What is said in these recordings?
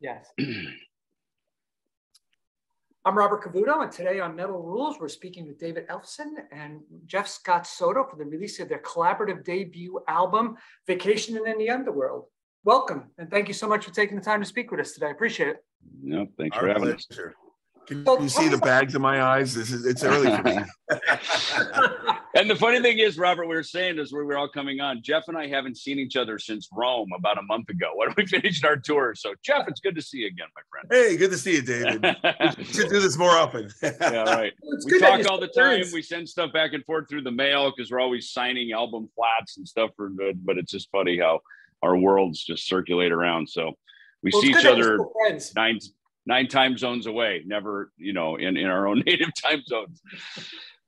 Yes. I'm Robert Cavuto, and today on Metal Rules, we're speaking with David Ellefson and Jeff Scott Soto for the release of their collaborative debut album, Vacation in the Underworld. Welcome, and thank you so much for taking the time to speak with us today. I appreciate it. No, thanks Our for having pleasure. us. Can you see the bags in my eyes? This is it's early for me. and the funny thing is, Robert, we were saying as we were all coming on, Jeff and I haven't seen each other since Rome about a month ago when we finished our tour. So, Jeff, it's good to see you again, my friend. Hey, good to see you, David. we should do this more often. yeah, right. Well, we talk all the time. We send stuff back and forth through the mail because we're always signing album flats and stuff for good. But it's just funny how our worlds just circulate around. So we well, see each other nine nine time zones away, never, you know, in, in our own native time zones.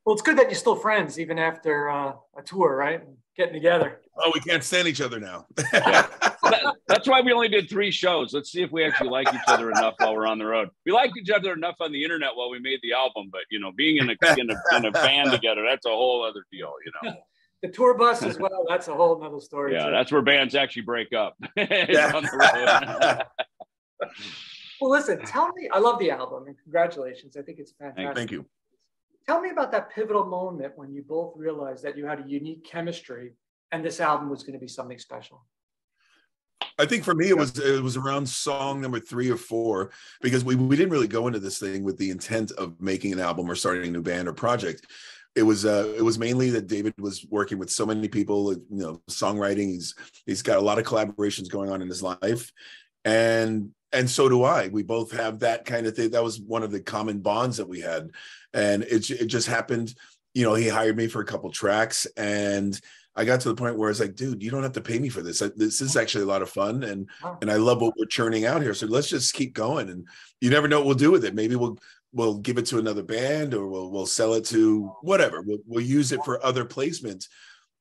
Well, it's good that you're still friends even after uh, a tour, right? Getting together. Oh, we can't stand each other now. yeah. that, that's why we only did three shows. Let's see if we actually like each other enough while we're on the road. We liked each other enough on the internet while we made the album, but you know, being in a in a, in a band together, that's a whole other deal. You know. The tour bus as well. That's a whole other story. Yeah, too. that's where bands actually break up. yeah. Well, listen, tell me, I love the album and congratulations. I think it's fantastic. Thank you. Tell me about that pivotal moment when you both realized that you had a unique chemistry and this album was going to be something special. I think for me it was it was around song number three or four because we, we didn't really go into this thing with the intent of making an album or starting a new band or project. It was uh it was mainly that David was working with so many people, you know, songwriting. He's he's got a lot of collaborations going on in his life, and and so do I. We both have that kind of thing. That was one of the common bonds that we had, and it it just happened. You know, he hired me for a couple tracks, and I got to the point where I was like, "Dude, you don't have to pay me for this. This is actually a lot of fun, and and I love what we're churning out here. So let's just keep going. And you never know what we'll do with it. Maybe we'll we'll give it to another band, or we'll we'll sell it to whatever. We'll we'll use it for other placement."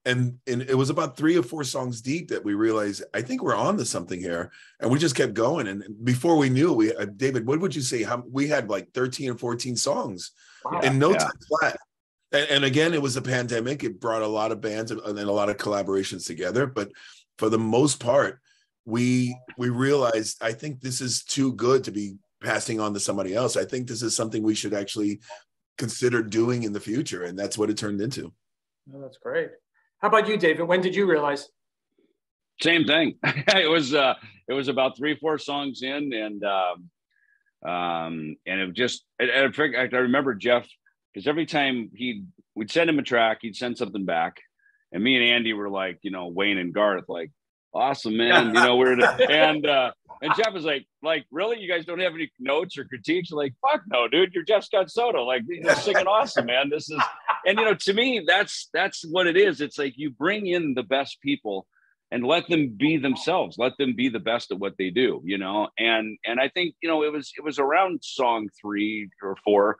And and it was about three or four songs deep that we realized I think we're on to something here, and we just kept going. And before we knew, we uh, David, what would you say? How we had like thirteen or fourteen songs wow. in no yeah. time flat. And, and, again, it was a pandemic. It brought a lot of bands and, and a lot of collaborations together. But for the most part, we we realized I think this is too good to be passing on to somebody else. I think this is something we should actually consider doing in the future, and that's what it turned into. Oh, that's great. How about you, David? When did you realize? Same thing. it was uh, it was about three, four songs in, and um, um, and it just I, I remember Jeff because every time he would we'd send him a track, he'd send something back, and me and Andy were like, you know, Wayne and Garth, like, awesome, man. You know, we're and uh, and Jeff is like, like, really? You guys don't have any notes or critiques? Like, fuck no, dude. You're Jeff Scott Soto. Like, you're singing awesome, man. This is and you know, to me, that's that's what it is. It's like you bring in the best people and let them be themselves. Let them be the best at what they do, you know. And and I think, you know, it was it was around song three or four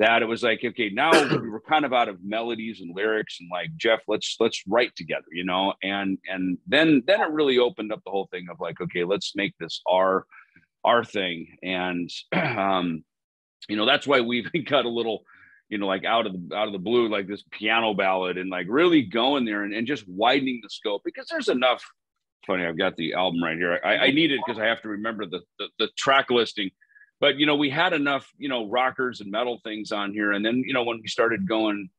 that it was like, okay, now we were kind of out of melodies and lyrics and like, Jeff, let's let's write together, you know. And and then then it really opened up the whole thing of like, okay, let's make this our our thing. And um, you know, that's why we've got a little you know, like out of the out of the blue, like this piano ballad, and like really going there and, and just widening the scope because there's enough. Funny, I've got the album right here. I, I need it because I have to remember the, the the track listing. But you know, we had enough, you know, rockers and metal things on here, and then you know, when we started going,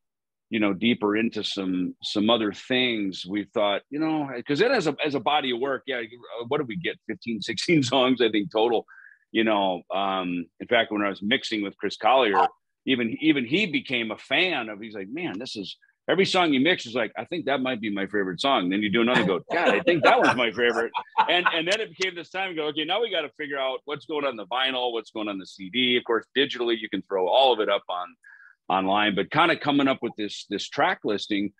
you know, deeper into some some other things, we thought, you know, because it as a as a body of work, yeah, what did we get? 15, 16 songs, I think total. You know, um, in fact, when I was mixing with Chris Collier even even he became a fan of. He's like, man, this is every song you mix is like, I think that might be my favorite song. Then you do another, go, God, I think that was my favorite. And and then it became this time. Go, okay, now we got to figure out what's going on the vinyl, what's going on the CD. Of course, digitally you can throw all of it up on online, but kind of coming up with this this track listing.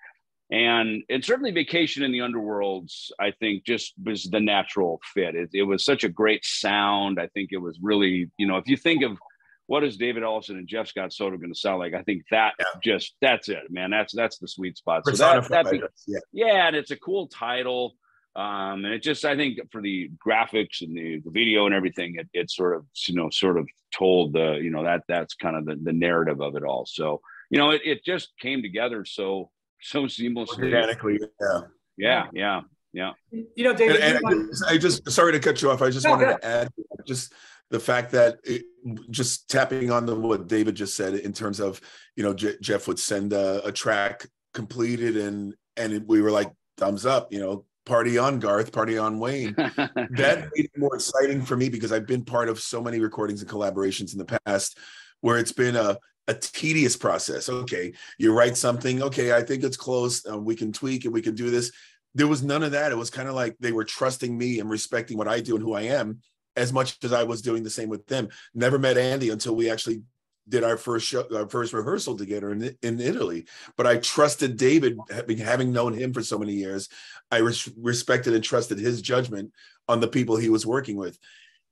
And and certainly Vacation in the Underworlds, I think, just was the natural fit. It, it was such a great sound. I think it was really, you know, if you think of what is David Ellefson and Jeff Scott Soto going to sound like? I think that yeah. just that's it, man. That's that's the sweet spot. So that, that be, yeah. yeah, and it's a cool title. Um, and it just I think for the graphics and the, the video and everything, it, it sort of you know sort of told the you know that that's kind of the, the narrative of it all. So you know it, it just came together so so seamlessly. Organically, yeah. Yeah, yeah. Yeah. You know, David. And, and I, just, I, just, sorry to cut you off. I just no, wanted to add just the fact that it, just tapping on the what David just said in terms of you know J- Jeff would send a, a track completed and and we were like thumbs up, you know, party on Garth, party on Wayne. that made it more exciting for me because I've been part of so many recordings and collaborations in the past where it's been a a tedious process. Okay, you write something. Okay, I think it's close. Uh, we can tweak it. We can do this. There was none of that. It was kind of like they were trusting me and respecting what I do and who I am as much as I was doing the same with them. Never met Andy until we actually did our first show, our first rehearsal together in, in Italy. But I trusted David, having known him for so many years. I res- respected and trusted his judgment on the people he was working with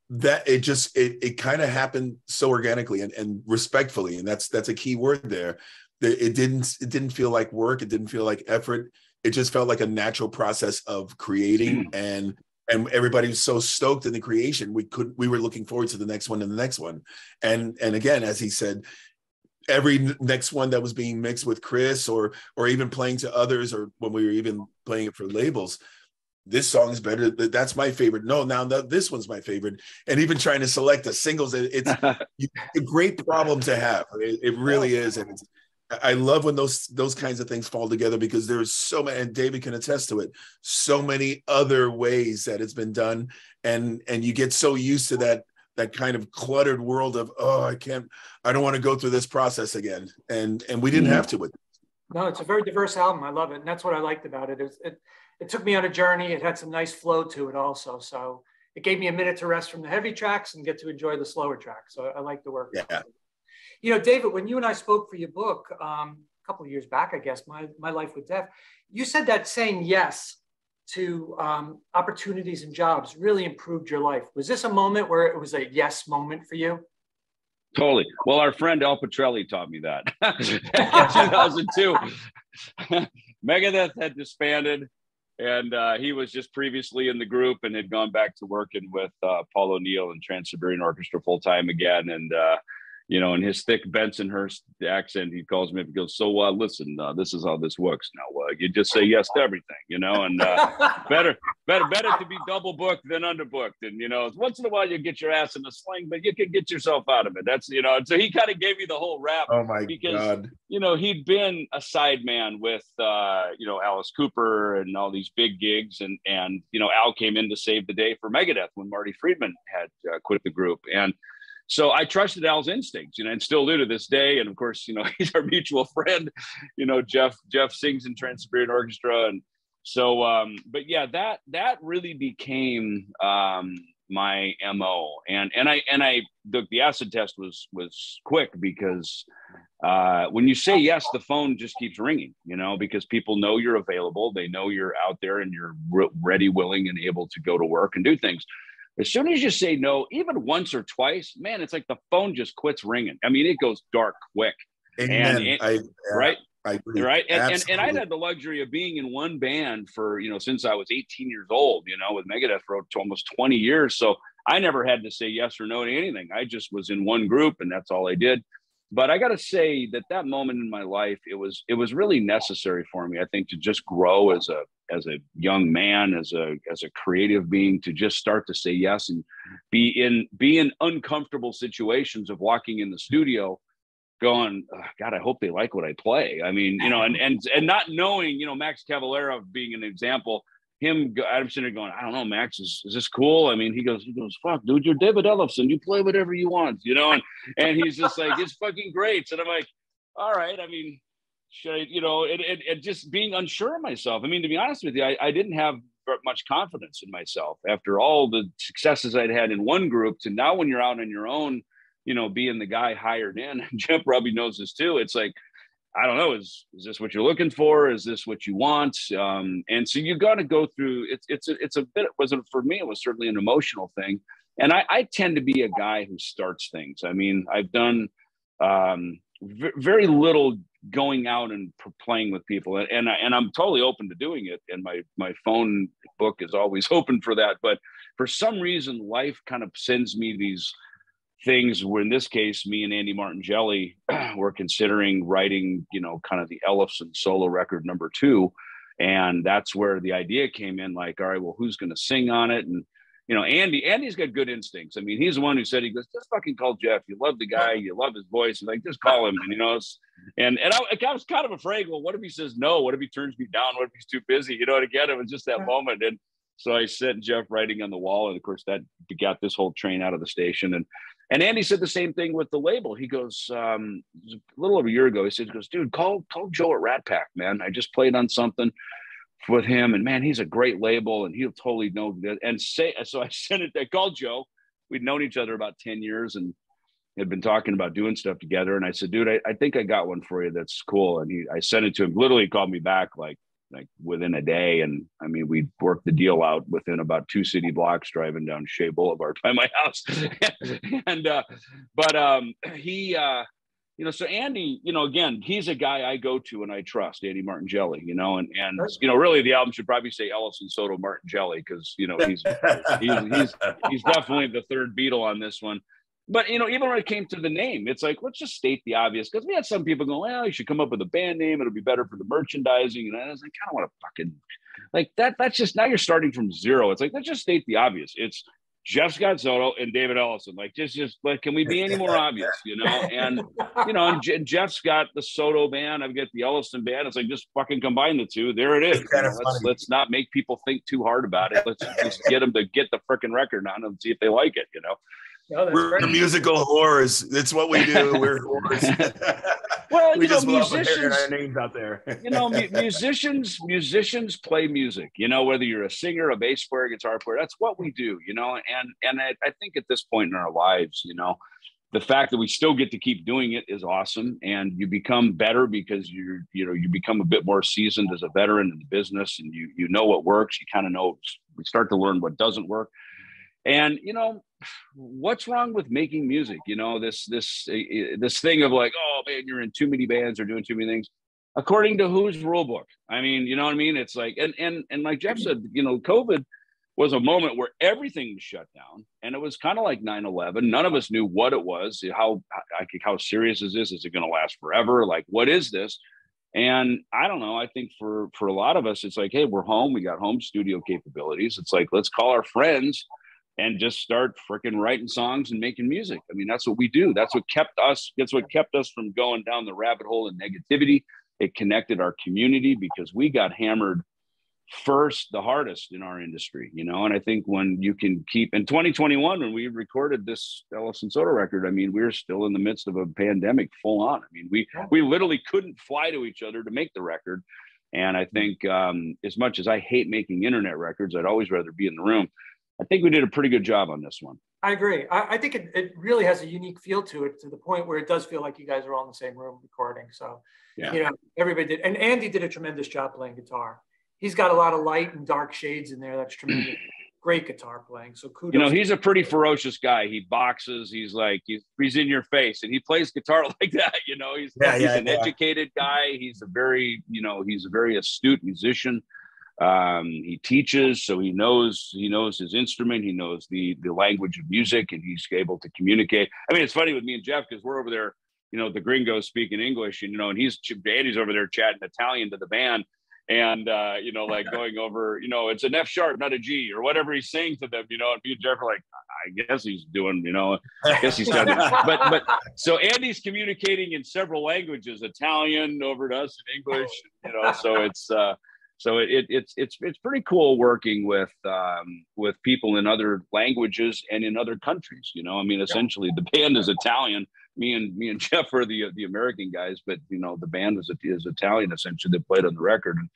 that it just it it kind of happened so organically and, and respectfully and that's that's a key word there it didn't it didn't feel like work it didn't feel like effort it just felt like a natural process of creating mm. and and everybody was so stoked in the creation we could we were looking forward to the next one and the next one and and again as he said every next one that was being mixed with chris or or even playing to others or when we were even playing it for labels this song is better. That's my favorite. No, now this one's my favorite. And even trying to select the singles, it's a great problem to have. It, it really is, and I love when those those kinds of things fall together because there's so many. And David can attest to it. So many other ways that it's been done, and and you get so used to that that kind of cluttered world of oh, I can't, I don't want to go through this process again. And and we didn't mm-hmm. have to with. No, it's a very diverse album. I love it, and that's what I liked about it. It, it it took me on a journey. It had some nice flow to it also. So it gave me a minute to rest from the heavy tracks and get to enjoy the slower tracks. So I like the work. Yeah. You know, David, when you and I spoke for your book um, a couple of years back, I guess, my, my Life with Death, you said that saying yes to um, opportunities and jobs really improved your life. Was this a moment where it was a yes moment for you? Totally. Well, our friend Al Pitrelli taught me that in 2002. Megadeth had disbanded and uh, he was just previously in the group and had gone back to working with uh, Paul O'Neill and Trans Siberian Orchestra full time again. And uh, you know, in his thick Bensonhurst accent, he calls me up and goes, "So, uh, listen, uh, this is how this works now. Uh, you just say yes to everything, you know, and uh, better, better, better to be double booked than underbooked. And you know, once in a while you get your ass in a sling, but you can get yourself out of it. That's you know. And so he kind of gave me the whole rap. Oh my because, god! You know, he'd been a sideman with uh, you know Alice Cooper and all these big gigs, and and you know Al came in to save the day for Megadeth when Marty Friedman had uh, quit the group, and so I trusted Al's instincts, you know, and still do to this day. And of course, you know, he's our mutual friend. You know, Jeff Jeff sings in Trans Siberian Orchestra, and so. Um, but yeah, that that really became um, my mo. And and I and I the, the acid test was was quick because uh, when you say yes, the phone just keeps ringing. You know, because people know you're available, they know you're out there, and you're re- ready, willing, and able to go to work and do things. As soon as you say no, even once or twice, man, it's like the phone just quits ringing. I mean, it goes dark quick. Amen. And it, I, right. I agree. Right. And, and, and, I'd had the luxury of being in one band for, you know, since I was 18 years old, you know, with Megadeth for almost 20 years. So I never had to say yes or no to anything. I just was in one group and that's all I did. But I got to say that that moment in my life, it was, it was really necessary for me, I think, to just grow as a, as a young man, as a as a creative being, to just start to say yes and be in be in uncomfortable situations of walking in the studio, going, God, I hope they like what I play. I mean, you know, and and and not knowing, you know, Max Cavalera being an example. Him, I'm sitting there going, I don't know, Max, is, is this cool? I mean, he goes, he goes, fuck, dude, you're David Ellefson. You play whatever you want, you know, and and he's just like, it's fucking great. And I'm like, all right. I mean, should I, you know, it, it, it, just being unsure of myself. I mean, to be honest with you, I, I didn't have much confidence in myself after all the successes I'd had in one group to now when you're out on your own, you know, being the guy hired in, Jeff probably knows this too. It's like, I don't know, is, is this what you're looking for? Is this what you want? Um, and so you got to go through, it's, it's, a, it's a bit, it wasn't for me, it was certainly an emotional thing. And I, I tend to be a guy who starts things. I mean, I've done, um, very little going out and playing with people and and, I, and I'm totally open to doing it and my my phone book is always open for that but for some reason life kind of sends me these things where in this case me and Andy Martongelli were considering writing you know kind of the Ellefson solo record number 2 and that's where the idea came in. Like, all right, well, who's going to sing on it? And you know, Andy, Andy's got good instincts. I mean, he's the one who said he goes, just fucking call Jeff. You love the guy, you love his voice, and like just call him. And you know, and and I, I, was kind of afraid. Well, what if he says no? What if he turns me down? What if he's too busy? You know, and get it was just that moment. And so I sent Jeff writing on the wall, and of course that got this whole train out of the station. And and Andy said the same thing with the label. He goes, um, a little over a year ago, he said, he goes, dude, call call Joe at Rat Pak, man. I just played on something with him, and man, he's a great label, and he'll totally know. That. And say so. I sent it. I called Joe. We'd known each other about ten years, and had been talking about doing stuff together. And I said, dude, I, I think I got one for you that's cool. And he, I sent it to him. Literally called me back like like within a day. And I mean, we worked the deal out within about two city blocks driving down Shea Boulevard by my house. and uh, but um, he uh, you know, so Andy, you know, again, he's a guy I go to and I trust, Andy Martongelli, you know, and and you know, really the album should probably say Ellefson Soto Martongelli because you know he's he's he's he's definitely the third Beatle on this one. But you know, even when it came to the name, it's like let's just state the obvious because we had some people go, "Well, you should come up with a band name; it'll be better for the merchandising." And I was like, "I don't want to fucking like that." That's just now you're starting from zero. It's like let's just state the obvious. It's Jeff Scott Soto and David Ellefson. Like, just, just like, can we be any more obvious, you know? And, you know, and, J- Jeff's got the Soto band. I've got the Ellefson band. It's like, just fucking combine the two. There it is. You know, let's, let's not make people think too hard about it. Let's just get them to get the freaking record on and see if they like it, you know? Oh, no, we're great. musical whores. It's what we do. We're whores. well, we you know, musicians, our names out there. you know, mu- musicians, musicians play music. You know, whether you're a singer, a bass player, guitar player, that's what we do. You know, and and I, I think at this point in our lives, you know, the fact that we still get to keep doing it is awesome, and you become better because you're you know you become a bit more seasoned as a veteran in the business, and you you know what works. You kind of know. We start to learn what doesn't work and you know what's wrong with making music? You know this this uh, this thing of like oh man you're in too many bands or doing too many things. According to whose rule book? I mean you know what i mean? It's like and and and like jeff said you know covid was a moment where everything was shut down and it was kind of like 9-11 none of us knew what it was how how, how serious is this? Is it going to last forever? Like what is this? And i don't know i think for for a lot of us it's like hey we're home we got home studio capabilities. It's like let's call our friends and just start freaking writing songs and making music. I mean, that's what we do. That's what kept us, that's what kept us from going down the rabbit hole of negativity. It connected our community because we got hammered first, the hardest in our industry, you know. And I think when you can keep in 2021, when we recorded this Ellefson Soto record, I mean, we are still in the midst of a pandemic full on. I mean, we we literally couldn't fly to each other to make the record. And I think um, as much as I hate making internet records, I'd always rather be in the room. I think we did a pretty good job on this one. I agree. I, I think it, it, really has a unique feel to it to the point where it does feel like you guys are all in the same room recording. So, yeah. you know, everybody did. And Andy did a tremendous job playing guitar. He's got a lot of light and dark shades in there. That's tremendous. Great guitar playing. So kudos. You know, he's a pretty ferocious guy. He boxes. He's like he's, he's in your face, and he plays guitar like that. You know, he's yeah, he's yeah, an yeah. educated guy. He's a very you know he's a very astute musician. Um, he teaches, so he knows he knows his instrument. He knows the the language of music, and he's able to communicate. I mean, it's funny with me and Jeff because we're over there, you know, the gringos speaking English, and you know, and he's Andy's over there chatting Italian to the band, and uh, you know, like going over, you know, it's an F sharp, not a G, or whatever he's saying to them, you know. And me and Jeff are like, I guess he's doing, you know, I guess he's done. but but so Andy's communicating in several languages, Italian over to us in English, you know. So it's. uh so it, it, it's it's it's pretty cool working with um, with people in other languages and in other countries. You know, I mean, essentially the band is Italian. Me and me and Jeff are the the American guys, but you know the band is is Italian essentially. They played on the record, and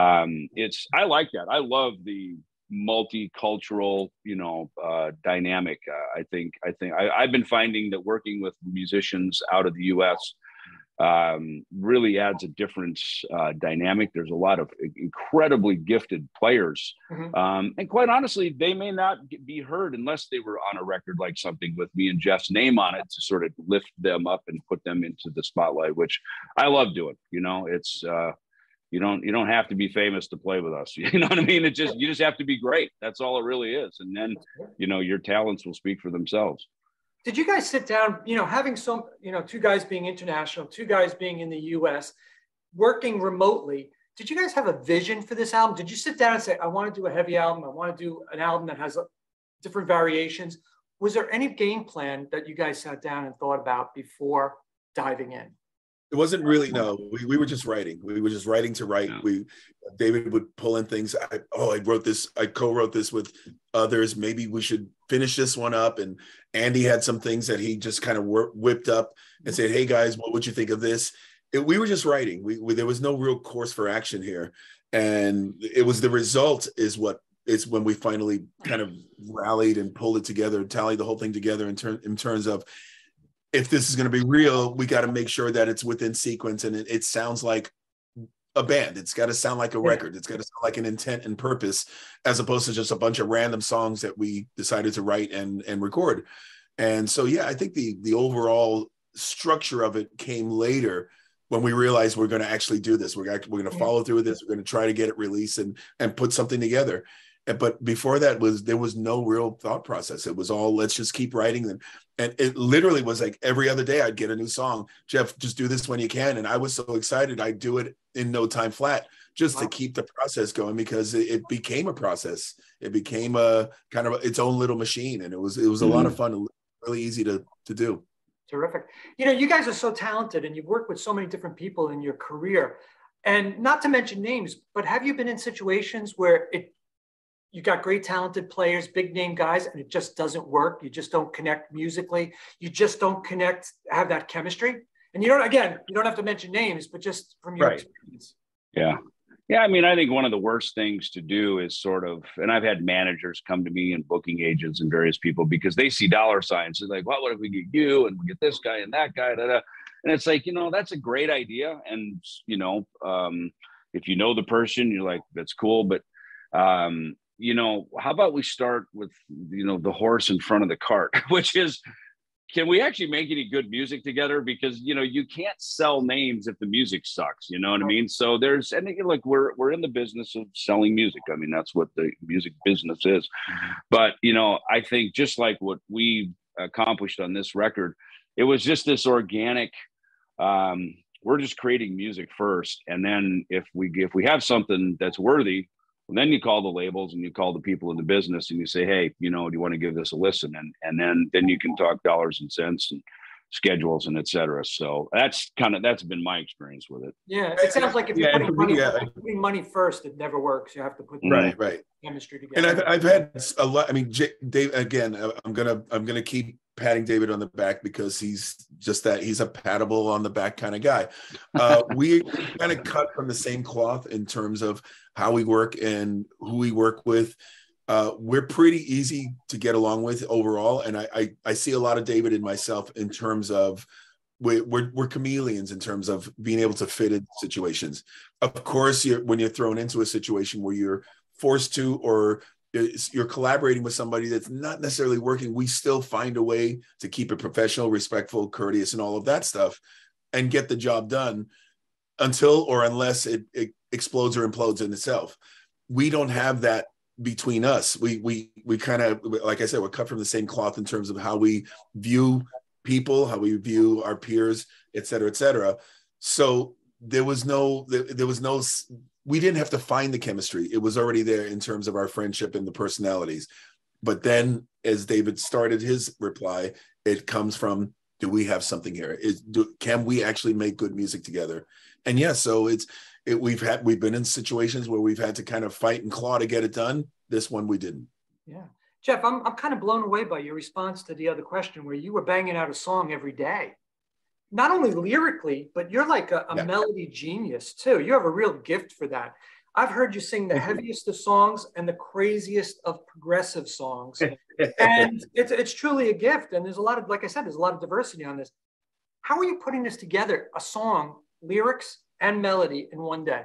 um, it's I like that. I love the multicultural you know uh, dynamic. Uh, I think I think I, I've been finding that working with musicians out of the U.S um, really adds a different uh, dynamic. There's a lot of incredibly gifted players. Mm-hmm. Um, and quite honestly, they may not be heard unless they were on a record like something with me and Jeff's name on it to sort of lift them up and put them into the spotlight, which I love doing. You know, it's, uh, you don't you don't have to be famous to play with us you know what i mean it just you just have to be great that's all it really is and then you know your talents will speak for themselves did you guys sit down, you know, having some, you know, two guys being international, two guys being in the US, working remotely, did you guys have a vision for this album? Did you sit down and say, I want to do a heavy album. I want to do an album that has uh, different variations. Was there any game plan that you guys sat down and thought about before diving in? It wasn't really no. We, we were just writing. We were just writing to write. We David would pull in things. I, oh, I wrote this. I co-wrote this with others. Maybe we should finish this one up. And Andy had some things that he just kind of whipped up and said, "Hey guys, what would you think of this?" It, we were just writing. We, we there was no real course for action here, and it was the result is what is when we finally kind of rallied and pulled it together, tallied the whole thing together in, ter- in terms of if this is going to be real, we got to make sure that it's within sequence and it, it sounds like a band. It's got to sound like a record. It's got to sound like an intent and purpose, as opposed to just a bunch of random songs that we decided to write and and record. And so, yeah, I think the the overall structure of it came later when we realized we're going to actually do this. We're we're going to follow through with this. We're going to try to get it released and and put something together but before that was there was no real thought process. It was all let's just keep writing them. And it literally was like every other day i'd get a new song jeff just do this when you can. And i was so excited i'd do it in no time flat just wow. to keep the process going because it, it, became a process. It became a kind of a, its own little machine and it was it was a mm-hmm. lot of fun really easy to to do. Terrific. You know you guys are so talented and you've worked with so many different people in your career. And not to mention names but have you been in situations where it you got great talented players, big name guys, and it just doesn't work. You just don't connect musically. You just don't connect, have that chemistry. And you don't, again, you don't have to mention names, but just from your right. experience. Yeah. Yeah. I mean, I think one of the worst things to do is sort of, and I've had managers come to me and booking agents and various people because they see dollar signs. They're like, well, what if we get you and we get this guy and that guy? Da, da. And it's like, you know, that's a great idea. And, you know, um, if you know the person, you're like, that's cool. But um, you know, how about we start with, you know, the horse in front of the cart, which is, can we actually make any good music together? Because you know, you can't sell names if the music sucks. You know what I mean? So there's, and like we're we're in the business of selling music. I mean, that's what the music business is. But you know, I think just like what we accomplished on this record, it was just this organic. Um, we're just creating music first, and then if we if we have something that's worthy, and then you call the labels and you call the people in the business and you say, hey, you know, do you want to give this a listen? And and then then you can talk dollars and cents and schedules and et cetera. So that's kind of that's been my experience with it. Yeah, it sounds like if you're yeah, putting, money, yeah. putting money first, it never works. You have to put right, right chemistry together. And I've, I've had a lot. I mean, Dave. Again, I'm gonna I'm gonna keep patting David on the back because he's just that he's a patable on the back kind of guy. Uh, we kind of cut from the same cloth in terms of how we work and who we work with. Uh, we're pretty easy to get along with overall, and I, I, I see a lot of David in myself in terms of we're, we're, we're chameleons in terms of being able to fit in situations. Of course, you're, when you're thrown into a situation where you're forced to or you're collaborating with somebody that's not necessarily working, we still find a way to keep it professional, respectful, courteous, and all of that stuff, and get the job done until or unless it, it explodes or implodes in itself. We don't have that between us. We we we kind of like I said, we're cut from the same cloth in terms of how we view people, how we view our peers, et cetera, et cetera. So there was no there, was no we didn't have to find the chemistry. It was already there in terms of our friendship and the personalities. But then, as David started his reply, it comes from do we have something here? Is do, can we actually make good music together? And yes, yeah, so it's it, we've had we've been in situations where we've had to kind of fight and claw to get it done. This one we didn't. Yeah, Jeff, I'm I'm kind of blown away by your response to the other question, where you were banging out a song every day not only lyrically, but you're like a, a yeah. melody genius too. You have a real gift for that. I've heard you sing the heaviest of songs and the craziest of progressive songs. and it's, it's truly a gift. And there's a lot of, like I said, there's a lot of diversity on this. How are you putting this together, a song, lyrics, and melody in one day?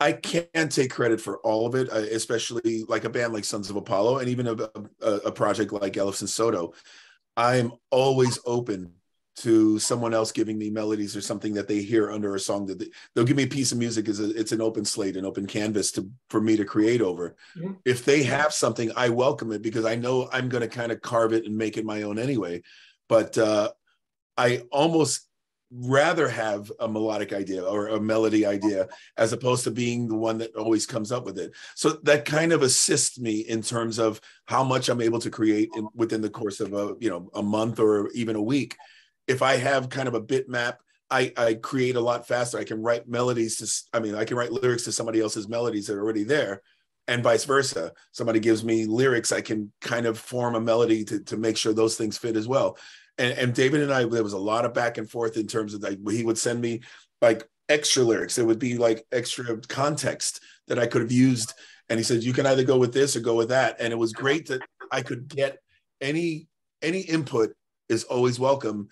I can't take credit for all of it, uh, especially like a band like Sons of Apollo and even a, a, a project like Ellefson Soto. I'm always open to someone else giving me melodies or something that they hear under a song that they, will give me a piece of music is it's an open slate an open canvas to for me to create over mm-hmm. if they have something i welcome it because i know i'm going to kind of carve it and make it my own anyway but uh, i almost rather have a melodic idea or a melody idea as opposed to being the one that always comes up with it. So that kind of assists me in terms of how much I'm able to create in, within the course of a you know a month or even a week. If I have kind of a bitmap, I, I create a lot faster. I can write melodies to I mean I can write lyrics to somebody else's melodies that are already there and vice versa. Somebody gives me lyrics, I can kind of form a melody to, to make sure those things fit as well and, and David and I, there was a lot of back and forth in terms of like he would send me like extra lyrics. It would be like extra context that I could have used. And he said, you can either go with this or go with that. And it was great that I could get any any input is always welcome.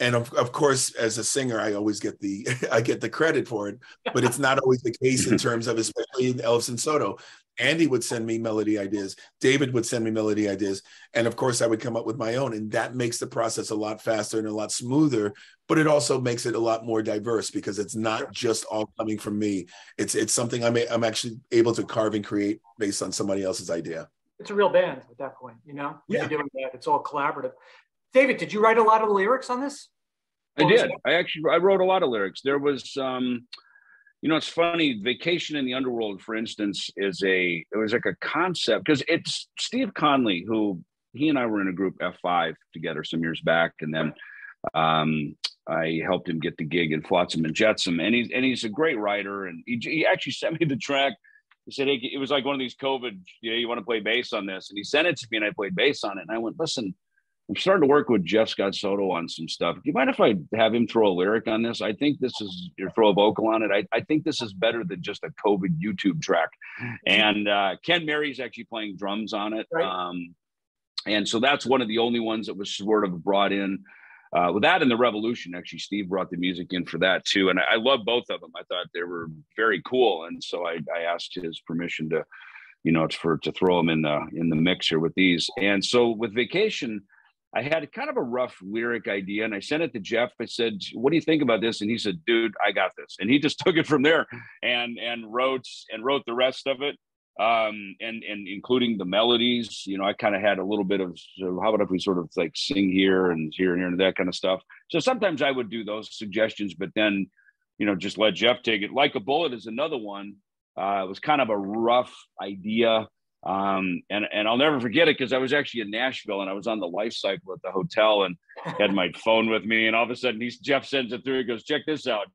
And of, of course, as a singer, I always get the I get the credit for it, but it's not always the case in terms of especially in Ellefson Soto. Andy would send me melody ideas. David would send me melody ideas. And of course, I would come up with my own. And that makes the process a lot faster and a lot smoother. But it also makes it a lot more diverse because it's not just all coming from me. It's it's something I'm, I'm actually able to carve and create based on somebody else's idea. It's a real band at that point, you know? Yeah. You're doing that. It's all collaborative. David, did you write a lot of lyrics on this? I did. I actually I wrote a lot of lyrics. There was um you know, it's funny. Vacation in the Underworld, for instance, is a it was like a concept because it's Steve Conley who he and I were in a group F5 together some years back, and then um, I helped him get the gig in Flotsam and Jetsam, and he's and he's a great writer, and he, he actually sent me the track. He said hey, it was like one of these COVID, you know, you want to play bass on this, and he sent it to me, and I played bass on it, and I went, listen, I'm starting to work with Jeff Scott Soto on some stuff. Do you mind if I have him throw a lyric on this? I think this is or throw a vocal on it. I, I think this is better than just a COVID YouTube track. And uh, Ken Mary's actually playing drums on it. Right. Um, and so that's one of the only ones that was sort of brought in. Uh, with that and the Revolution, actually, Steve brought the music in for that too, and I, I love both of them. I thought they were very cool, and so I, I asked his permission to, you know, for to throw them in the in the mixer with these. And so with Vacation, I had kind of a rough lyric idea and I sent it to Jeff. I said, What do you think about this? And he said, Dude, I got this. And he just took it from there and and wrote and wrote the rest of it. Um, and and including the melodies, you know, I kind of had a little bit of how about if we sort of like sing here and here and here and that kind of stuff. So sometimes I would do those suggestions, but then, you know, just let Jeff take it. Like a bullet is another one. Uh, it was kind of a rough idea um, and and I'll never forget it because I was actually in Nashville and I was on the life cycle at the hotel and had my phone with me and all of a sudden he's Jeff sends it through. He goes, check this out.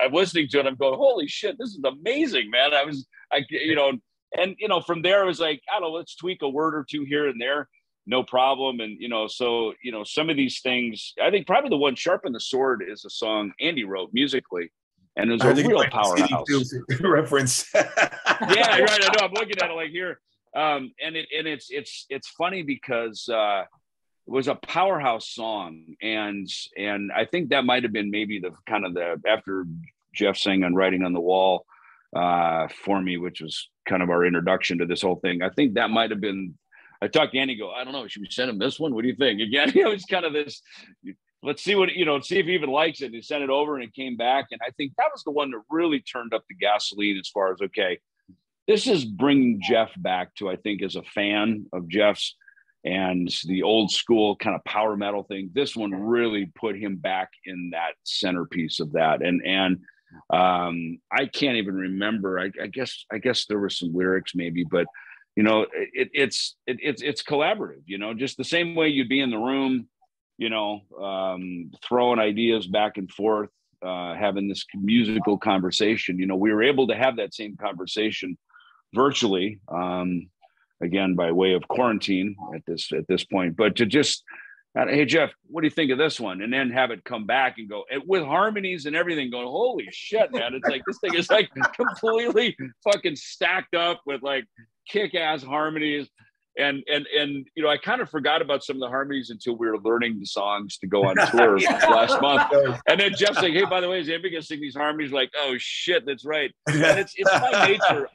I'm listening to it. I'm going, holy shit, this is amazing, man. I was, I you know, and you know, from there I was like, I don't know, let's tweak a word or two here and there, no problem. And you know, so you know, some of these things, I think probably the one "Sharpen the Sword" is a song Andy wrote musically and it was a real powerhouse reference. yeah, right. I know. I'm looking at it like here um, and it and it's it's it's funny because uh, it was a powerhouse song, and and I think that might have been maybe the kind of the after Jeff sang on "Writing on the Wall" uh, for me, which was kind of our introduction to this whole thing. I think that might have been. I talked to Andy. Go, I don't know. Should we send him this one? What do you think? Again, it was kind of this. Let's see what you know. See if he even likes it. And he sent it over, and it came back. And I think that was the one that really turned up the gasoline as far as okay this is bringing Jeff back to, I think, as a fan of Jeff's and the old school kind of power metal thing. This one really put him back in that centerpiece of that. And, and, um, I can't even remember. I, I guess, I guess there were some lyrics maybe, but you know, it, it's, it, it's, it's collaborative, you know, just the same way you'd be in the room, you know, um, throwing ideas back and forth, uh, having this musical conversation, you know, we were able to have that same conversation virtually um, again by way of quarantine at this at this point. But to just uh, hey jeff what do you think of this one? And then have it come back and go with harmonies and everything going holy shit man. It's like this thing is like completely fucking stacked up with like kick-ass harmonies. And and and you know i kind of forgot about some of the harmonies until we were learning the songs to go on tour yeah. last month. And then jeff's like hey by the way is anybody gonna sing these harmonies? Like oh shit that's right. And it's it's my nature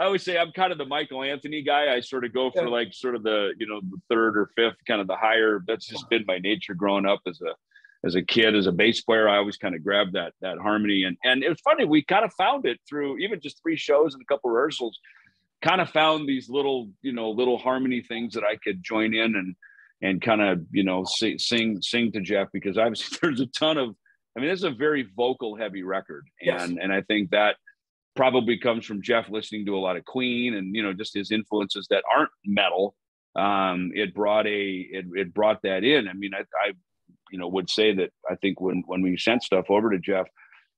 I always say I'm kind of the Michael Anthony guy. I sort of go for like sort of the you know the third or fifth, kind of the higher. That's just been my nature growing up as a as a kid, as a bass player. I always kind of grabbed that that harmony, and and it was funny. We kind of found it through even just three shows and a couple rehearsals. Kind of found these little you know little harmony things that I could join in and and kind of you know sing sing sing to Jeff because obviously there's a ton of I mean, this is a very vocal heavy record, Yes. and and I think that probably comes from Jeff listening to a lot of Queen and you know just his influences that aren't metal. Um, it brought a it, it brought that in. I mean, I, I you know would say that I think when when we sent stuff over to Jeff,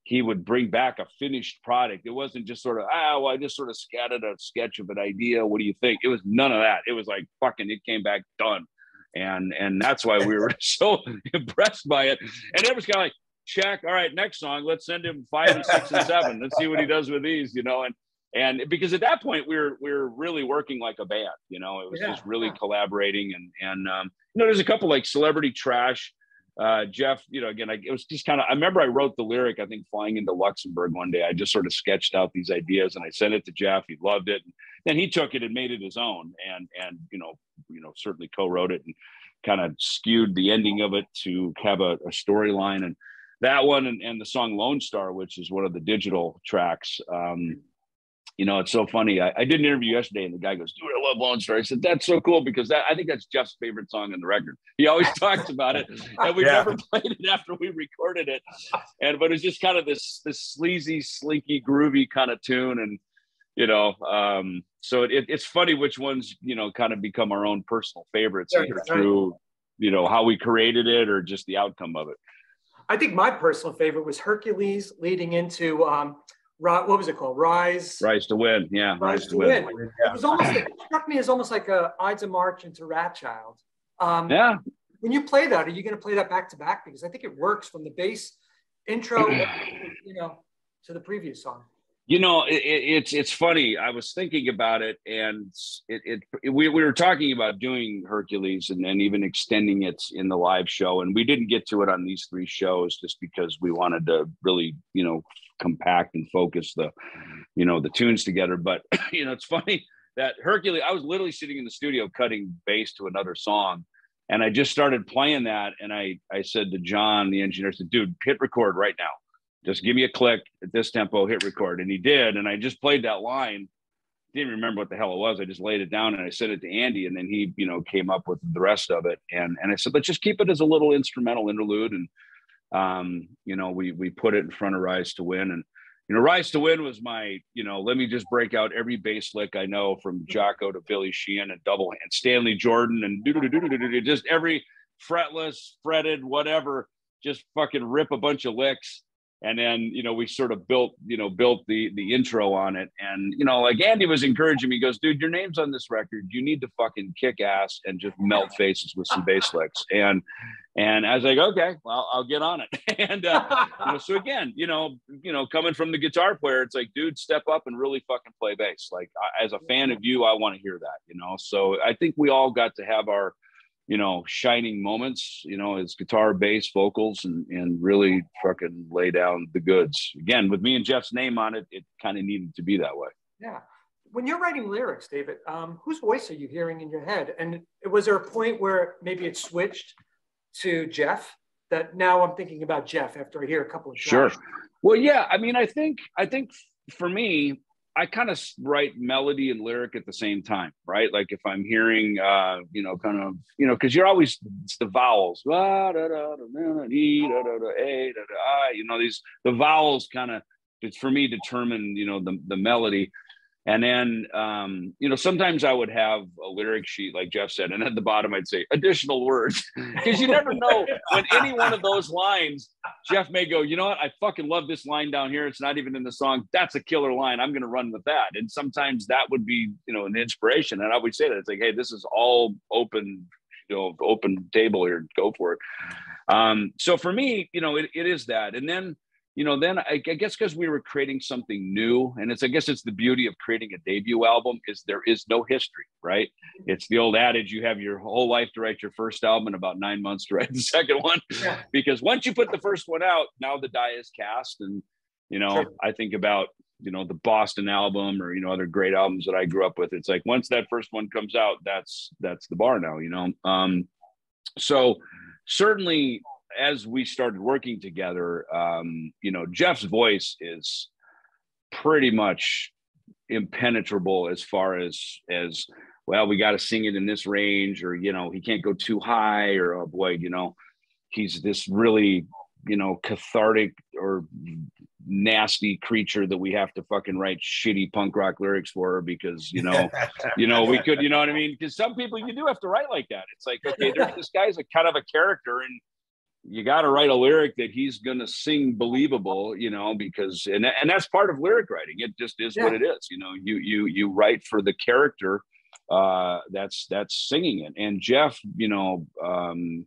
he would bring back a finished product. It wasn't just sort of ah, well, I just sort of scattered a sketch of an idea. What do you think? It was none of that. It was like fucking. It came back done, and and that's why we were so impressed by it. And it was kind of like check. All right, next song. Let's send him five and six and seven. Let's see what he does with these. You know, and and because at that point we were we were really working like a band. You know, it was Yeah, just really yeah. collaborating and and um, you know, there's a couple like celebrity trash uh, Jeff, you know, again, I, it was just kind of, I remember I wrote the lyric, I think flying into Luxembourg one day, I just sort of sketched out these ideas and I sent it to Jeff. He loved it. And then he took it and made it his own and, and, you know, you know, certainly co-wrote it and kind of skewed the ending of it to have a, a storyline and that one and, and the song Lone Star, which is one of the digital tracks. Um, you know, it's so funny. I, I did an interview yesterday, and the guy goes, "Dude, I love Lone Star." I said, "That's so cool because that I think that's Jeff's favorite song on the record. He always talks about it, and we Yeah. never played it after we recorded it. And but it's just kind of this this sleazy, slinky, groovy kind of tune, and you know, um, so it, it, it's funny which ones you know kind of become our own personal favorites Yeah, either right. through you know how we created it or just the outcome of it. I think my personal favorite was Hercules leading into um, what was it called? Rise. Rise to win, yeah, Rise to win. It Yeah. was almost it struck me as almost like a Ides of March into Wrathchild. Um, Yeah, When you play that, are you going to play that back to back? Because I think it works from the bass intro, you know, to the previous song. You know, it, it, it's it's funny. I was thinking about it, and it, it we, we were talking about doing Hercules and, and even extending it in the live show, and we didn't get to it on these three shows just because we wanted to really, you know, compact and focus the, you know, the tunes together. But you know, it's funny that Hercules. I was literally sitting in the studio cutting bass to another song, and I just started playing that, and I I said to John, the engineer, I said, "Dude, hit record right now." Just give me a click at this tempo, hit record. And he did. And I just played that line. Didn't remember what the hell it was. I just laid it down and I sent it to Andy. And then he, you know, came up with the rest of it. And and I said, let's just keep it as a little instrumental interlude. And um, you know, we we put it in front of Rise to Win. And you know, Rise to Win was my, you know, let me just break out every bass lick I know from Jaco to Billy Sheehan and double and Stanley Jordan and just every fretless, fretted, whatever, just fucking rip a bunch of licks and then you know we sort of built you know built the the intro on it. And you know like andy was encouraging me he goes dude your name's on this record. You need to fucking kick ass and just melt faces with some bass licks. And and i was like okay well i'll get on it. And uh, you know, so again you know you know coming from the guitar player it's like dude step up and really fucking play bass. Like I, as a fan of you i want to hear that you know? So i think we all got to have our you know, shining moments, you know, as guitar, bass, vocals, and and really fucking lay down the goods. Again, with me and Jeff's name on it, it kind of needed to be that way. Yeah. When you're writing lyrics, David, um, whose voice are you hearing in your head? And it was there a point where maybe it switched to Jeff? That now I'm thinking about Jeff after I hear a couple of Sure. Well, yeah, I mean, I think I think for me, I kind of write melody and lyric at the same time, right? Like if I'm hearing, uh, you know, kind of, you know, because you're always it's the vowels, you know, these the vowels kind of, it's for me determine, you know, the the melody. And then, um, you know, sometimes I would have a lyric sheet, like Jeff said, and at the bottom I'd say additional words, because you never know when any one of those lines Jeff may go, you know what? I fucking love this line down here. It's not even in the song. That's a killer line. I'm going to run with that. And sometimes that would be, you know, an inspiration. And I would say that it's like, hey, this is all open, you know, open table here. Go for it. Um, so for me, you know, it, it is that. And then, you know, then I, I guess because we were creating something new, and it's I guess it's the beauty of creating a debut album is there is no history, right? It's the old adage: you have your whole life to write your first album and about nine months to write the second one Yeah. because once you put the first one out, now the die is cast. And, you know, Sure. I think about, you know, the Boston album or, you know, other great albums that I grew up with. It's like once that first one comes out, that's that's the bar now, you know. Um, so certainly as we started working together, um, you know, Jeff's voice is pretty much impenetrable as far as as well, we got to sing it in this range, or you know, he can't go too high, or oh boy, you know, he's this really you know cathartic or nasty creature that we have to fucking write shitty punk rock lyrics for because you know you know we could you know what i mean? Because some people you do have to write like that. It's like okay this guy's a kind of a character and you got to write a lyric that he's going to sing believable you know because and and that's part of lyric writing it just is yeah. what it is you know you you you write for the character uh that's that's singing it and jeff you know um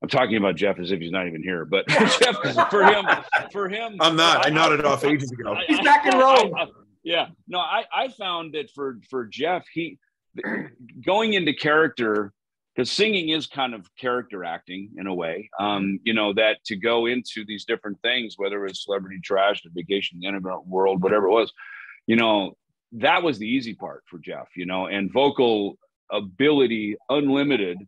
I'm talking about Jeff as if he's not even here, but Jeff, for him, for him, I'm not. I, I nodded I, off ages ago. I, he's back in Rome. yeah, no, I, I found that for for Jeff, he going into character because singing is kind of character acting in a way. Um, you know that to go into these different things, whether it was celebrity trash, the vacation, the internet world, whatever it was, you know, that was the easy part for Jeff. You know, and vocal ability unlimited.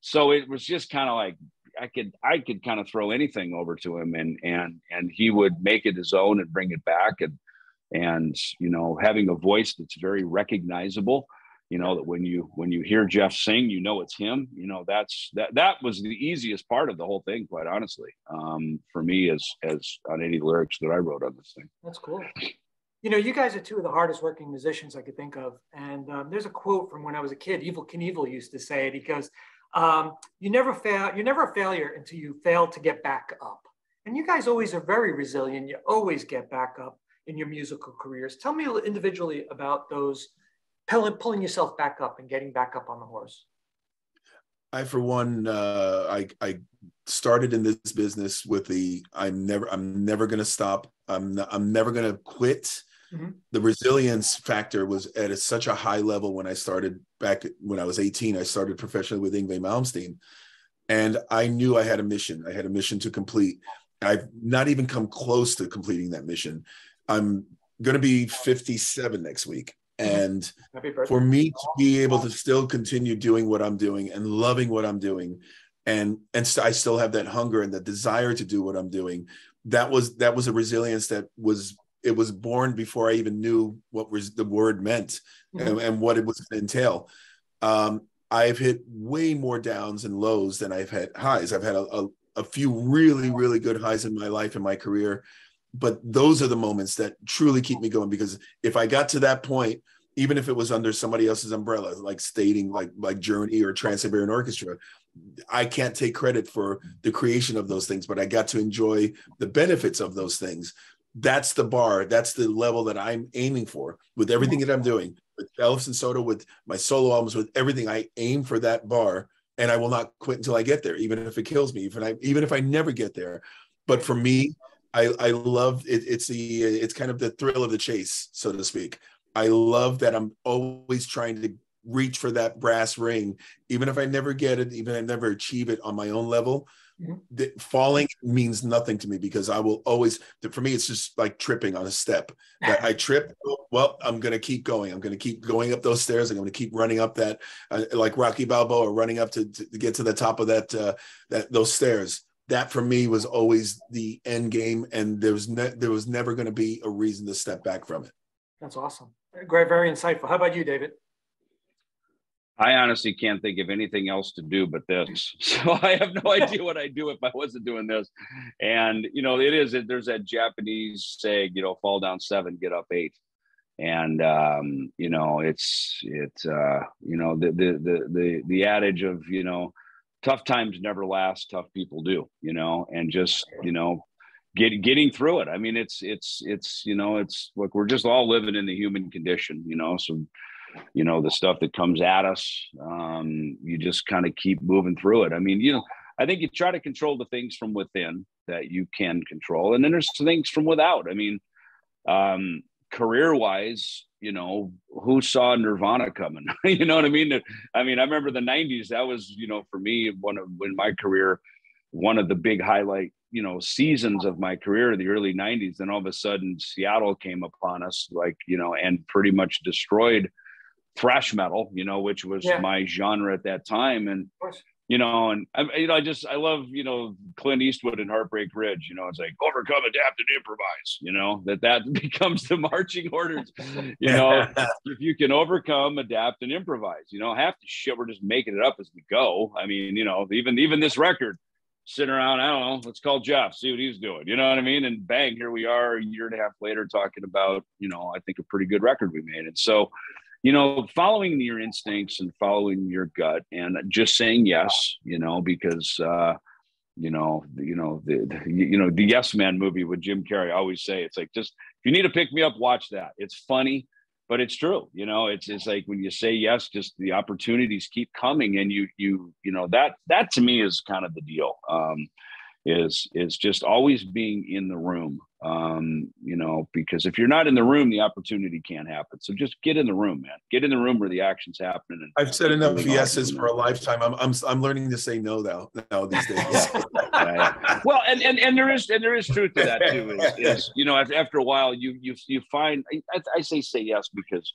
So it was just kind of like I could I could kind of throw anything over to him and and and he would make it his own and bring it back and and you know having a voice that's very recognizable you know that when you when you hear jeff sing you know it's him you know that's that that was the easiest part of the whole thing quite honestly um, for me as as on any lyrics that i wrote on this thing that's cool you know you guys are two of the hardest working musicians i could think of and um, there's a quote from when i was a kid evel knievel used to say it he goes um, you never fail, you're never a failure until you fail to get back up. And you guys always are very resilient. You always get back up in your musical careers. Tell me individually about those pulling yourself back up and getting back up on the horse. I, for one, uh, I, I started in this business with the I'm never I'm never going to stop. I'm not, I'm never going to quit. Mm-hmm. The resilience factor was at a, such a high level when I started back when I was 18. I started professionally with Yngwie Malmsteen, and I knew I had a mission. I had a mission to complete. I've not even come close to completing that mission. I'm going to be 57 next week. And for me to be able to still continue doing what I'm doing and loving what I'm doing, and and st- I still have that hunger and the desire to do what I'm doing. That was that was a resilience that was it was born before I even knew what was the word meant mm-hmm. and, and, what it was to entail. Um, I've hit way more downs and lows than I've had highs. I've had a, a, a few really, really good highs in my life and my career, but those are the moments that truly keep me going because if I got to that point, even if it was under somebody else's umbrella, like stating like like Journey or Trans Siberian Orchestra, I can't take credit for the creation of those things, but I got to enjoy the benefits of those things. That's the bar that's the level that i'm aiming for with everything that i'm doing with Ellefson Soto with my solo albums with everything. I aim for that bar and i will not quit until i get there even if it kills me even i even if i never get there. But for me i i love it, it's the it's kind of the thrill of the chase so to speak i love that i'm always trying to reach for that brass ring even if i never get it even if i never achieve it on my own level Mm-hmm. falling means nothing to me because I will always, for me, it's just like tripping on a step. That I trip, well, I'm going to keep going. I'm going to keep going up those stairs. I'm going to keep running up that, uh, like Rocky Balboa, or running up to, to, get to the top of that, uh, that those stairs. That for me was always the end game, and there was ne- there was never going to be a reason to step back from it. That's awesome. Great, very insightful. How about you, David? I honestly can't think of anything else to do but this. So I have no idea what I'd do if I wasn't doing this. And you know, it is there's that Japanese saying, you know, fall down seven, get up eight. And um, you know, it's it's uh, you know, the the the the the adage of, you know, tough times never last, tough people do, you know, and just, you know, get, getting through it. I mean, it's it's it's you know, it's look, we're just all living in the human condition, you know. So you know the stuff that comes at us um, you just kind of keep moving through it i mean you know i think you try to control the things from within that you can control and then there's things from without i mean um, career wise you know who saw nirvana coming you know what i mean i mean i remember the 90s that was you know for me one of in my career one of the big highlight you know seasons of my career the early 90s then all of a sudden seattle came upon us like you know and pretty much destroyed thrash metal, you know, which was yeah. my genre at that time. And, you know, and I, you know, I just, I love, you know, Clint Eastwood and Heartbreak Ridge, you know, it's like overcome, adapt and improvise, you know, that that becomes the marching orders, you know, if you can overcome, adapt and improvise, you know, half the shit, we're just making it up as we go. I mean, you know, even, even this record, sitting around, I don't know, let's call Jeff, see what he's doing. You know what I mean? And bang, here we are a year and a half later talking about, you know, I think a pretty good record we made. And so, you know, following your instincts and following your gut and just saying yes, you know, because uh, you know, you know, the, the you know, the Yes Man movie with Jim Carrey, I always say it's like just if you need to pick me up, watch that. It's funny but it's true you know it's it's like when you say yes just the opportunities keep coming and you you you know that that to me is kind of the deal um is is just always being in the room um you know because if you're not in the room the opportunity can't happen. So just get in the room man. Get in the room where the action's happening and i've said enough yeses for a lifetime. I'm i'm, I'm learning to say no though now these days. Yeah. yeah. well and, and and there is and there is truth to that too is, is you know after, after a while you you you find I, I say say yes because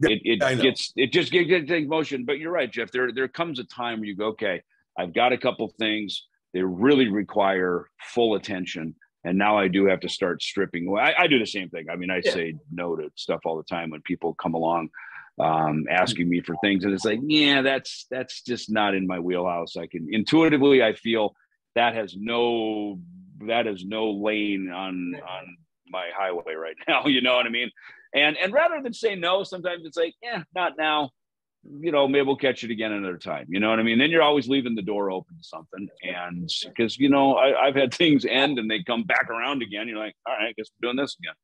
it, it gets it just gets, gets motion. But you're right jeff there there comes a time where you go okay i've got a couple things they really require full attention. And now i do have to start stripping. I, I do the same thing. I mean i yeah. say no to stuff all the time when people come along um, asking me for things. And it's like yeah that's that's just not in my wheelhouse. I can intuitively i feel that has no that is no lane on on my highway right now. You know what i mean? And and rather than say no sometimes it's like yeah not now you know, maybe we'll catch it again another time. You know what I mean? Then you're always leaving the door open to something. And because, you know, I, have had things end and they come back around again. You're like, all right, I guess we're doing this again.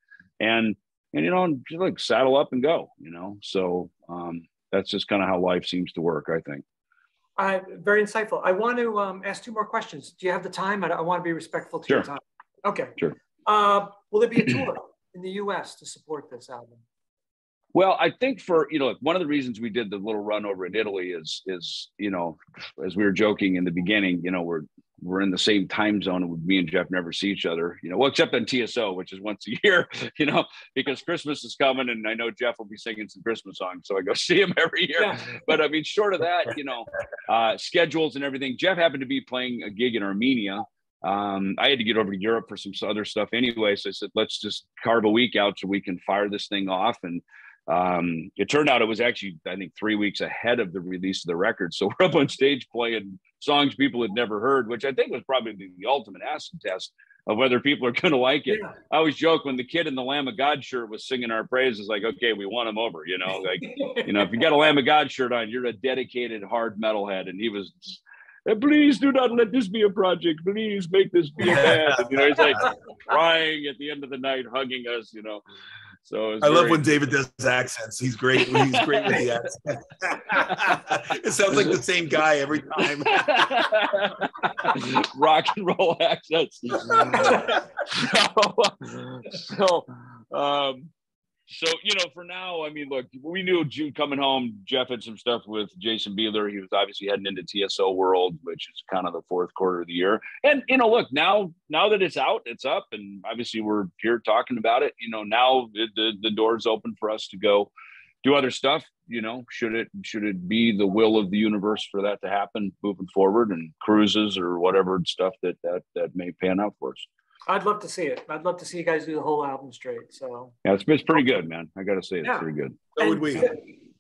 And, and, you know, just like saddle up and go, you know? So um, that's just kind of how life seems to work, I think. Uh, very insightful. I want to um, ask two more questions. Do you have the time? I, I want to be respectful to sure. your time. Okay. Sure. Uh, will there be a tour in the U.S. to support this album? Well, I think for you know one of the reasons we did the little run over in Italy is is you know as we were joking in the beginning, you know we're we're in the same time zone and me and Jeff never see each other, you know, well except on TSO, which is once a year, you know, because Christmas is coming and I know Jeff will be singing some Christmas songs, so I go see him every year. Yeah. But I mean, short of that, you know, uh, schedules and everything. Jeff happened to be playing a gig in Armenia um, I had to get over to Europe for some other stuff anyway. So I said, let's just carve a week out so we can fire this thing off. And um, it turned out it was actually i think three weeks ahead of the release of the record so we're up on stage playing songs people had never heard which i think was probably the, ultimate acid test of whether people are going to like it yeah. i always joke when the kid in the lamb of god shirt was singing our praises like okay we won him over you know like you know if you got a lamb of god shirt on you're a dedicated hard metalhead and he was just, please do not let this be a project. Please make this be a band. And, you know, he's like crying at the end of the night, hugging us, you know. So I love when David does accents. He's great. He's great with the accent. it sounds like the same guy every time. Rock and roll accents. so, so um, so you know, for now, I mean, look, we knew June coming home. Jeff had some stuff with Jason Bieler. He was obviously heading into TSO World, which is kind of the fourth quarter of the year. And you know, look now, now that it's out, it's up, and obviously we're here talking about it. You know, now the the, the doors open for us to go do other stuff. You know, should it should it be the will of the universe for that to happen moving forward, and cruises or whatever stuff that that that may pan out for us. I'd love to see it. I'd love to see you guys do the whole album straight. So yeah, it's, it's pretty good, man. I got to say, it's yeah. pretty good. So would we,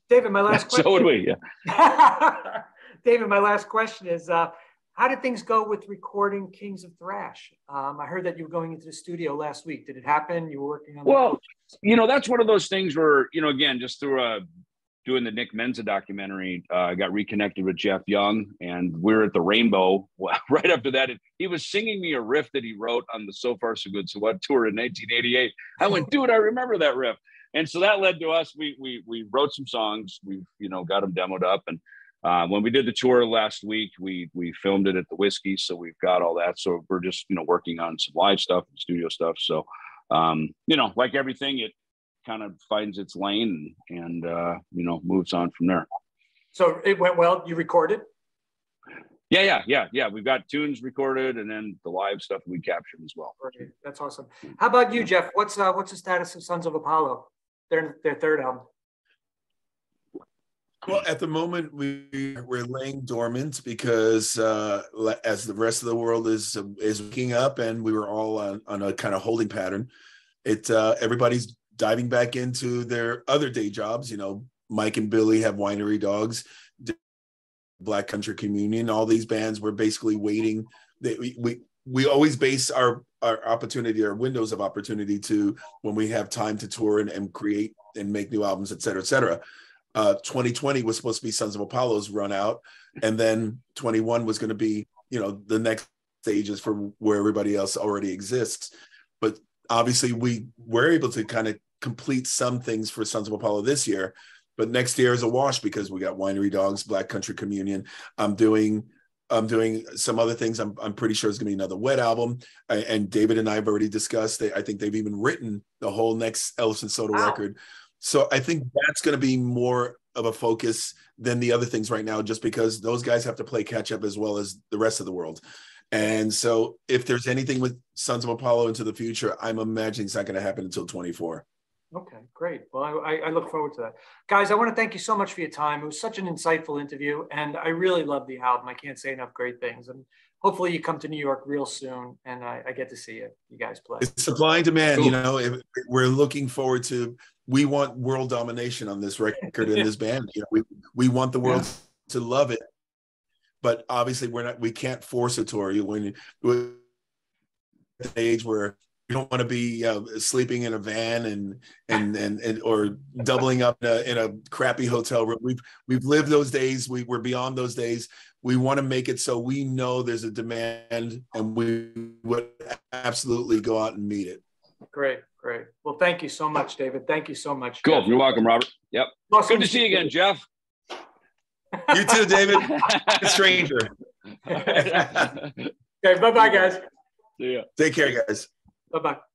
David. My last question. so would we, yeah. David, my last question is: uh, How did things go with recording Kings of Thrash? Um, I heard that you were going into the studio last week. Did it happen? You were working on. Well, you know, that's one of those things where you know, again, just through a doing the Nick Menza documentary, uh, I got reconnected with Jeff Young, and we are at the Rainbow right after that. He was singing me a riff that he wrote on the So Far So Good So What tour in 1988. I went, dude, I remember that riff. And so that led to us. We we we wrote some songs. We you know got them demoed up, and uh, when we did the tour last week, we we filmed it at the Whisky, so we've got all that. So we're just you know working on some live stuff and studio stuff. So um, you know, like everything, it kind of finds its lane and, and uh, you know moves on from there. So it went well. You recorded. Yeah, yeah, yeah, yeah. We've got tunes recorded, and then the live stuff we captured as well. Okay, that's awesome. How about you, Jeff? What's uh, what's the status of Sons of Apollo? Their their third album. Well, at the moment, we we're laying dormant because uh, as the rest of the world is is waking up, and we were all on, on a kind of holding pattern. It uh, everybody's diving back into their other day jobs. You know, Mike and Billy have winery dogs, Black Country Communion. All these bands were basically waiting they, we, we we always base our our opportunity our windows of opportunity to when we have time to tour and, and create and make new albums et cetera et cetera uh 2020 was supposed to be sons of apollo's run out and then 21 was going to be you know the next stages for where everybody else already exists but obviously we were able to kind of complete some things for sons of apollo this year but next year is a wash because we got winery dogs black country communion i'm doing I'm doing some other things. I'm, I'm pretty sure it's going to be another W.E.T. album. And David and I have already discussed. They, I think they've even written the whole next Ellefson Soto wow. record. So I think that's going to be more of a focus than the other things right now, just because those guys have to play catch up as well as the rest of the world. And so if there's anything with Sons of Apollo into the future, I'm imagining it's not going to happen until 24. Okay, great. Well, I, I, look forward to that. Guys, I want to thank you so much for your time. It was such an insightful interview, and I really love the album. I can't say enough great things. And hopefully you come to New York real soon, and I, I get to see you, you guys play. It's supply and demand. Cool. You know, we're looking forward to. We want world domination on this record in this band. You know, we we want the world yeah. to love it, but obviously we're not. We can't force a tour. You when you the age where you don't want to be uh, sleeping in a van and, and and and or doubling up in a, in a crappy hotel room. We've we've lived those days. We we're beyond those days. We want to make it so we know there's a demand, and we would absolutely go out and meet it. Great, great. Well, thank you so much, David. Thank you so much. Cool. Jeff. You're welcome, Robert. Yep. Awesome. Good to see you again, Jeff. You too, David. stranger. okay. Bye, bye, guys. See ya. Take care, guys. Bye bye.